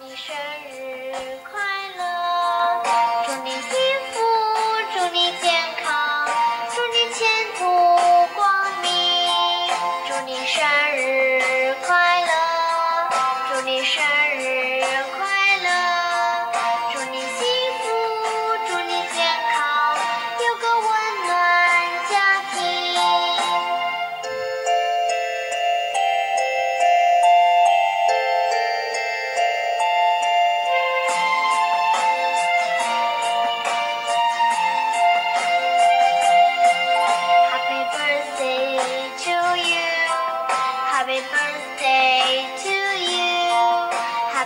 祝你生日快乐。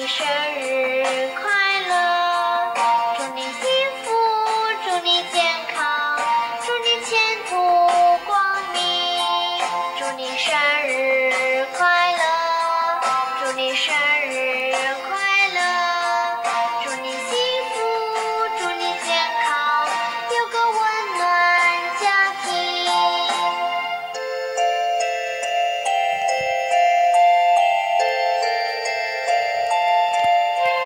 生日快乐。